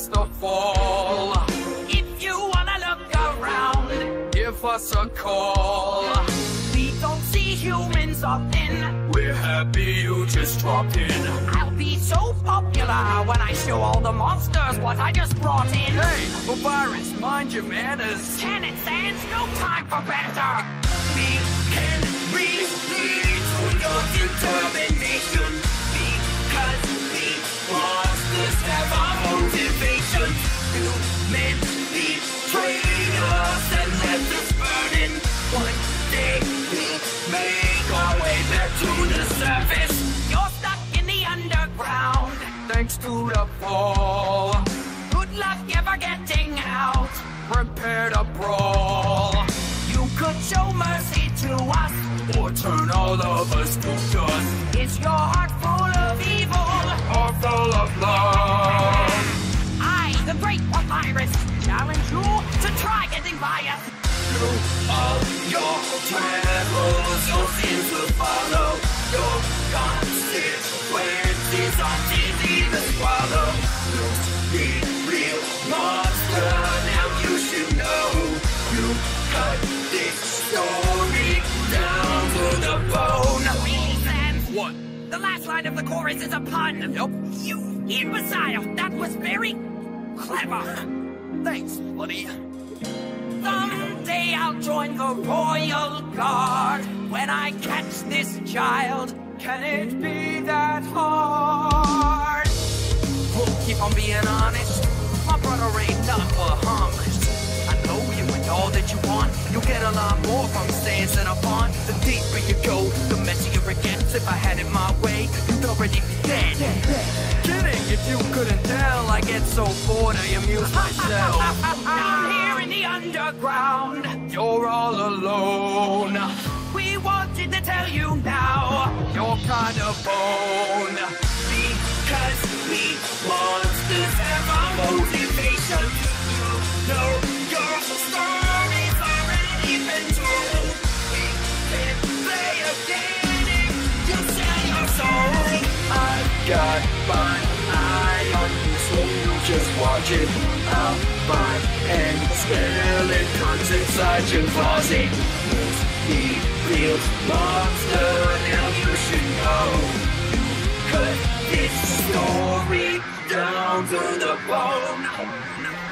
just a fall. If you wanna look around, Give us a call. we don't see humans often. We're happy you just dropped in. I'll be so popular when I show all the monsters what I just brought in. Hey, Papyrus, mind your manners. Tenant Sans, no time for banter. To fall. Good luck ever getting out. Prepare to brawl. You could show mercy to us. Or turn all of us to dust. Is your heart full of evil? Or full of love. I, the great papyrus, challenge you to try getting by us. Through all your travels, your sins will follow. Your story down to the bone. Reason. What? The last line of the chorus is a pun. Nope. You imbecile. That was very clever. Thanks, buddy. Someday I'll join the royal guard. When I catch this child, can it be that hard? We'll keep on being honest. My brother ain't nothing but harmless. All that you want. You'll get a lot more from staying set up on. The deeper you go, the messier it gets. If I had it my way, you'd already be dead. Kidding, if you couldn't tell, I get so bored I amuse myself. Down here in the underground, You're all alone. we wanted to tell you now. You're kind of bone. Because we monsters have our motivation. Got my eye on you, so you just watch it. And spell it. Inside your closet. The real monster, now you should know. Cut this story down to the bone.